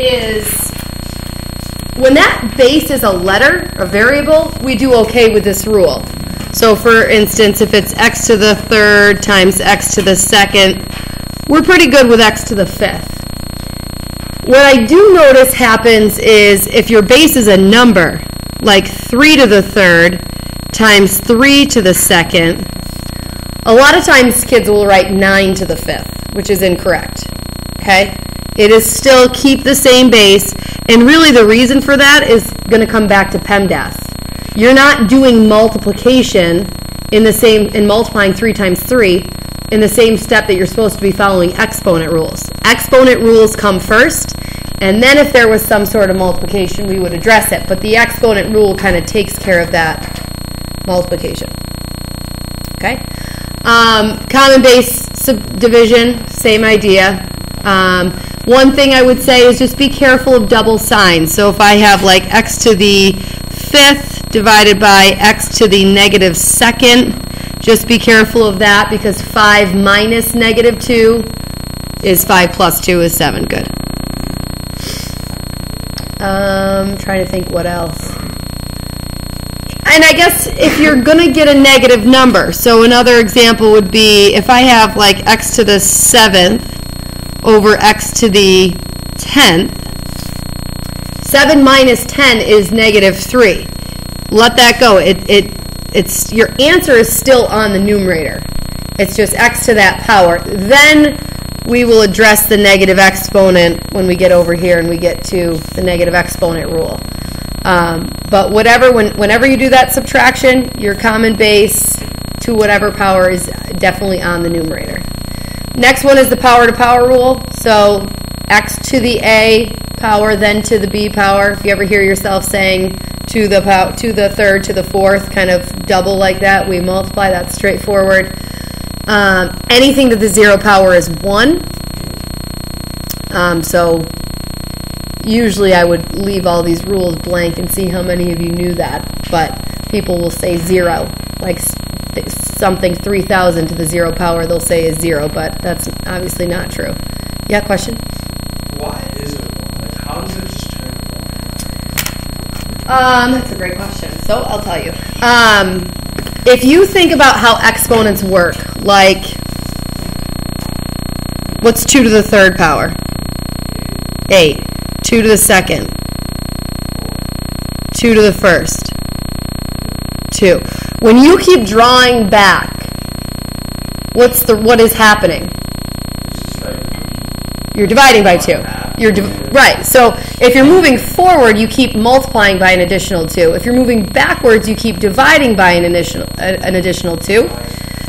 is when that base is a letter, a variable, we do okay with this rule. So for instance, if it's x to the third times x to the second, we're pretty good with x to the fifth. What I do notice happens is if your base is a number, like 3 to the third times 3 to the second, a lot of times kids will write 9 to the fifth, which is incorrect. Okay? It is still keep the same base, and really the reason for that is going to come back to PEMDAS. You're not doing multiplication in the same in multiplying 3 times 3 in the same step that you're supposed to be following exponent rules. Exponent rules come first, and then if there was some sort of multiplication, we would address it. But the exponent rule kind of takes care of that multiplication. Okay? Um, common base subdivision, same idea. Um, one thing I would say is just be careful of double signs. So if I have like x to the fifth divided by x to the negative second, just be careful of that because 5 minus negative 2 is 5 plus 2 is 7. Good. Um, trying to think what else. And I guess if you're going to get a negative number, so another example would be if I have like x to the 7th over x to the 10th, 7 minus 10 is negative 3. Let that go. It, it, it's, your answer is still on the numerator. It's just x to that power. Then we will address the negative exponent when we get over here and we get to the negative exponent rule. Um, but whatever, when, whenever you do that subtraction, your common base to whatever power is definitely on the numerator. Next one is the power to power rule. So x to the a power, then to the b power. If you ever hear yourself saying to the to the third, to the fourth, kind of double like that, we multiply. That's straightforward. Um, anything to the zero power is one. Um, so usually I would leave all these rules blank and see how many of you knew that. But people will say zero, like something 3,000 to the zero power, they'll say is zero, but that's obviously not true. Yeah, question? Why is it one? Like, how does it just turn one? Um, that's a great question. So I'll tell you. Um, if you think about how exponents work, like what's two to the third power? Eight. Two to the second. Two to the first. Two. When you keep drawing back, what's the what is happening? You're dividing by two. You're right. So if you're moving forward, you keep multiplying by an additional two. If you're moving backwards, you keep dividing by an additional an additional two.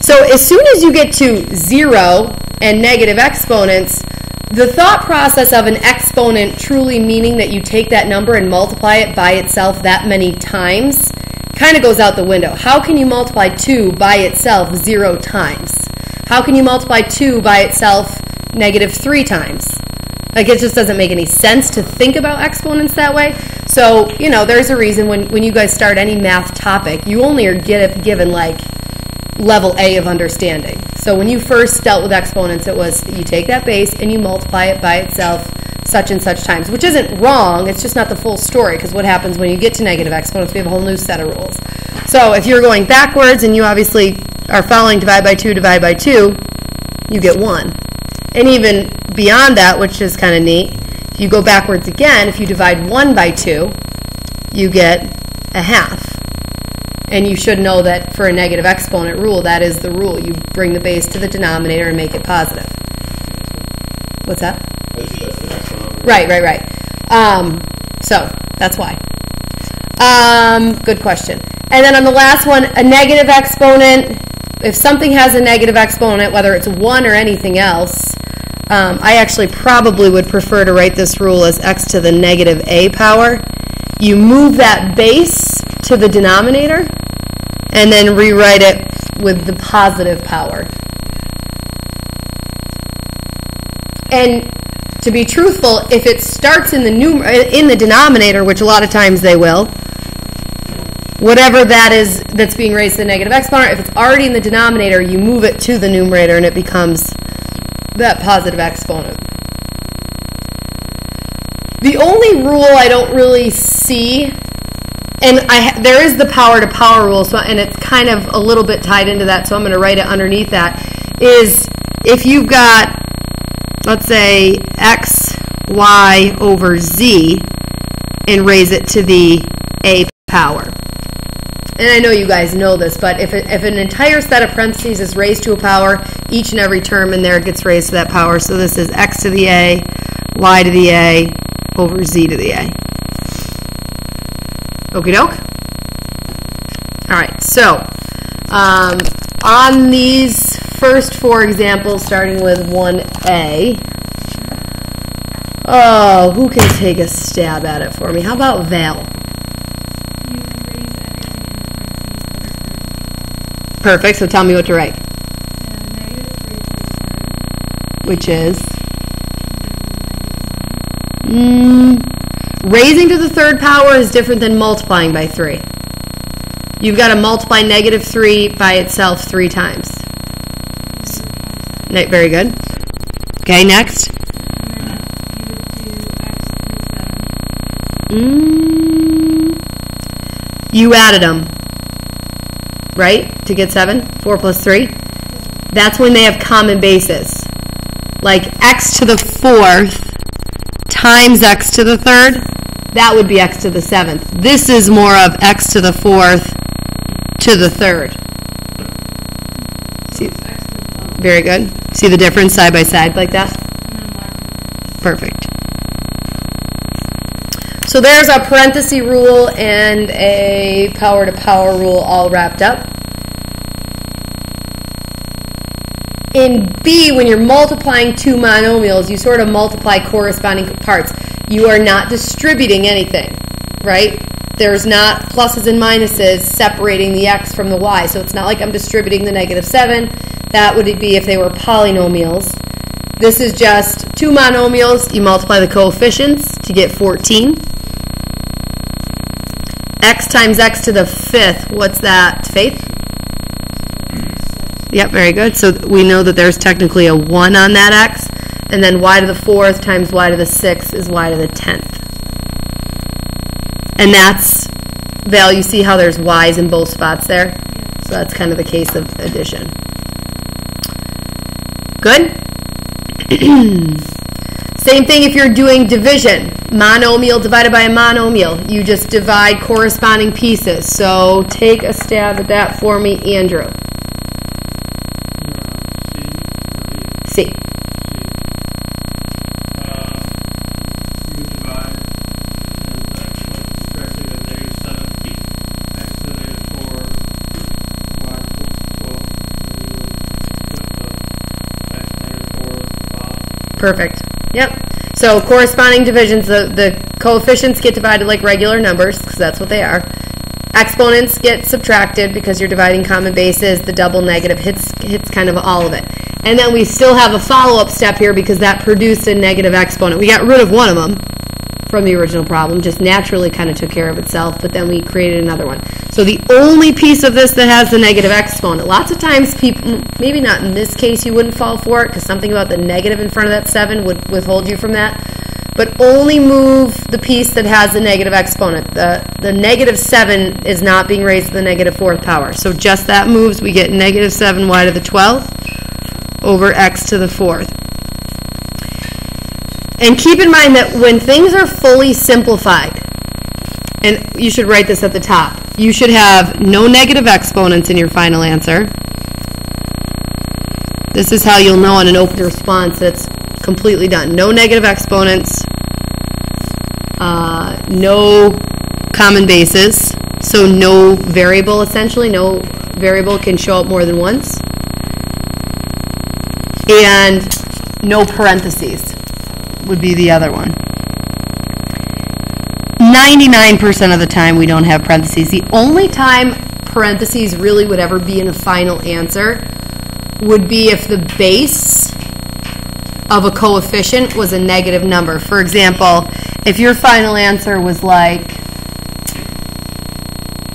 So as soon as you get to zero and negative exponents, the thought process of an exponent truly meaning that you take that number and multiply it by itself that many times kind of goes out the window. How can you multiply 2 by itself 0 times? How can you multiply 2 by itself negative 3 times? Like, it just doesn't make any sense to think about exponents that way. So, you know, there's a reason when, when you guys start any math topic, you only are given like level A of understanding. So when you first dealt with exponents, it was you take that base and you multiply it by itself such and such times, which isn't wrong. It's just not the full story because what happens when you get to negative exponents, we have a whole new set of rules. So if you're going backwards and you obviously are following divide by 2, divide by 2, you get 1. And even beyond that, which is kind of neat, if you go backwards again, if you divide 1 by 2, you get a half. And you should know that for a negative exponent rule, that is the rule. You bring the base to the denominator and make it positive. What's that? Right, right, right. Um, so that's why. Um, good question. And then on the last one, a negative exponent. If something has a negative exponent, whether it's one or anything else, um, I actually probably would prefer to write this rule as x to the negative a power. You move that base to the denominator and then rewrite it with the positive power. And to be truthful, if it starts in the numer- in the denominator, which a lot of times they will, whatever that is that's being raised to the negative exponent, if it's already in the denominator, you move it to the numerator and it becomes that positive exponent. The only rule I don't really see, and I there is the power to power rule, so and it's kind of a little bit tied into that. So I'm going to write it underneath that. Is if you've got, let's say x y over z, and raise it to the a power. And I know you guys know this, but if, if an entire set of parentheses is raised to a power, each and every term in there gets raised to that power. So this is x to the a, y to the a, over z to the a. Okie doke? All right, so um, on these first four examples, starting with 1a, oh, who can take a stab at it for me? How about Val? You raise everything in parentheses over Perfect, so tell me what to write. and negative 3 to the third, Which is mm, raising to the third power is different than multiplying by 3. You've got to multiply negative 3 by itself three times. Ne- Very good. Okay, next. minus 9. And then you would do x to the 7. Mm, you added them, right? To get 7? 4 plus 3? That's when they have common bases. Like x to the fourth times x to the third, that would be x to the seventh. This is more of x to the fourth to the third. See, It's x to the 12. very good. See the difference side by side like that? And then y to the 5. Perfect. So there's a parenthesis rule and a power to power rule all wrapped up. In B, when you're multiplying two monomials, you sort of multiply corresponding parts. You are not distributing anything, right? There's not pluses and minuses separating the x from the y. So it's not like I'm distributing the negative 7. That would be if they were polynomials. This is just two monomials. You multiply the coefficients to get 14. x times x to the fifth. What's that, Faith? Yep, very good. So we know that there's technically a 1 on that x. And then y to the fourth times y to the sixth is y to the tenth. And that's, Val, you see how there's y's in both spots there? So that's kind of the case of addition. Good? Same thing if you're doing division. Monomial divided by a monomial. You just divide corresponding pieces. So take a stab at that for me, Andrew. Perfect. Yep. So corresponding divisions, the, the coefficients get divided like regular numbers, because that's what they are. Exponents get subtracted because you're dividing common bases. The double negative hits hits kind of all of it. And then we still have a follow-up step here because that produced a negative exponent. We got rid of one of them from the original problem, just naturally kind of took care of itself, but then we created another one. So the only piece of this that has the negative exponent, lots of times people, maybe not in this case you wouldn't fall for it because something about the negative in front of that 7 would withhold you from that, but only move the piece that has the negative exponent. The, the negative 7 is not being raised to the negative fourth power. So just that moves, we get negative 7y to the 12th over x to the fourth. And keep in mind that when things are fully simplified, and you should write this at the top, you should have no negative exponents in your final answer. This is how you'll know on an open response that it's completely done. No negative exponents, uh, no common bases, so no variable essentially, no variable can show up more than once, and no parentheses would be the other one. 99% of the time we don't have parentheses. The only time parentheses really would ever be in a final answer would be if the base of a coefficient was a negative number. For example, if your final answer was like,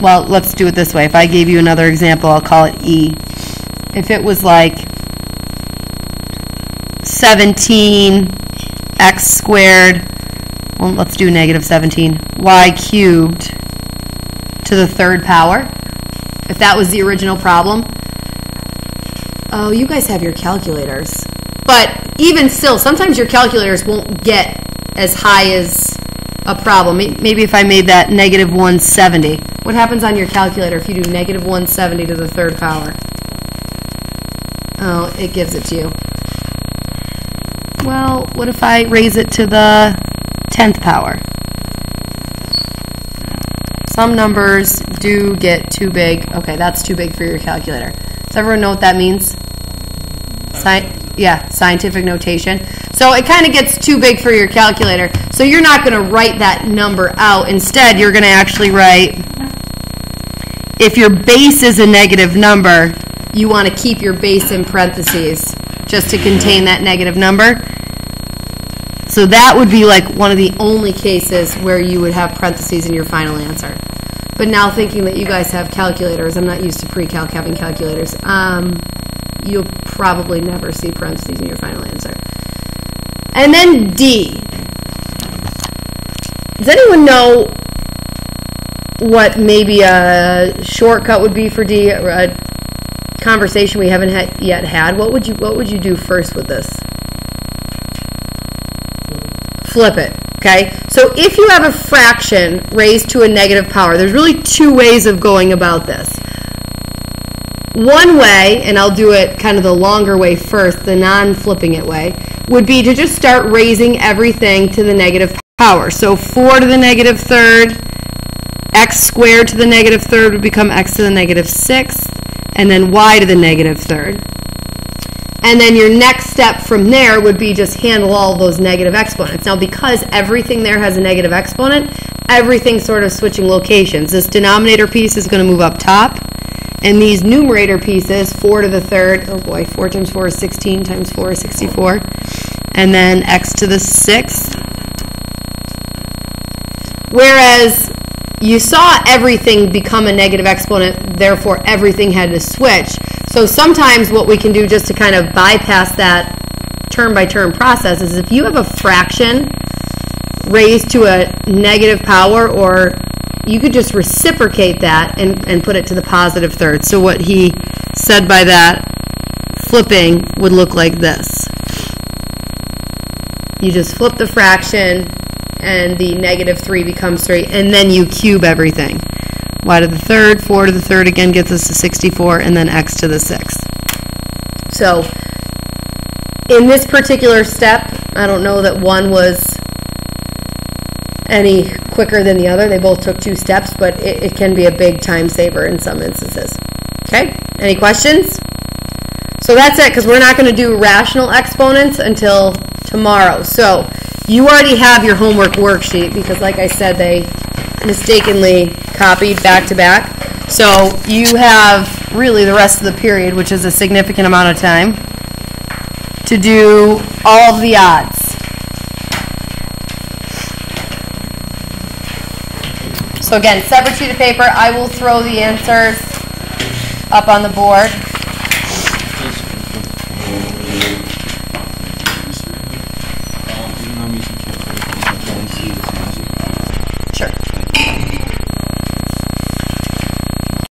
well, let's do it this way. If I gave you another example, I'll call it E. If it was like 17 x squared well, let's do negative 17, y cubed to the third power, if that was the original problem. Oh, you guys have your calculators. But even still, sometimes your calculators won't get as high as a problem. Maybe if I made that negative 170. What happens on your calculator if you do negative 170 to the third power? Oh, it gives it to you. Well, what if I raise it to the 10th power? Some numbers do get too big. Okay, that's too big for your calculator. Does everyone know what that means? Sci- yeah, scientific notation. So it kind of gets too big for your calculator. So you're not going to write that number out. Instead, you're going to actually write if your base is a negative number, you want to keep your base in parentheses just to contain that negative number. So that would be like one of the only cases where you would have parentheses in your final answer. But now thinking that you guys have calculators, I'm not used to pre-calc having calculators. Um, you'll probably never see parentheses in your final answer. And then D. Does anyone know what maybe a shortcut would be for D? A conversation we haven't yet had. What would you What would you do first with this? Flip it. Okay. So if you have a fraction raised to a negative power, there's really two ways of going about this. One way, and I'll do it kind of the longer way first, the non-flipping it way, would be to just start raising everything to the negative power. So 4 to the negative third, x squared to the negative third would become x to the negative sixth, and then y to the negative third. And then your next step from there would be just handle all those negative exponents. Now, because everything there has a negative exponent, everything's sort of switching locations. This denominator piece is going to move up top, and these numerator pieces, 4 to the third, oh boy, 4 times 4 is 16, times 4 is 64, and then x to the sixth. Whereas you saw everything become a negative exponent, therefore everything had to switch. So sometimes what we can do just to kind of bypass that term by term process is if you have a fraction raised to a negative power, or you could just reciprocate that and, and put it to the positive third. So what he said by that flipping would look like this. You just flip the fraction and the negative 3 becomes 3, and then you cube everything. y to the third, 4 to the third again gets us to 64, and then x to the sixth. So, in this particular step, I don't know that one was any quicker than the other. They both took two steps, but it, it can be a big time saver in some instances. Okay? Any questions? So that's it, because we're not going to do rational exponents until tomorrow. So you already have your homework worksheet because, like I said, they mistakenly copied back to back. So you have really the rest of the period, which is a significant amount of time, to do all of the odds. So again, separate sheet of paper. I will throw the answers up on the board.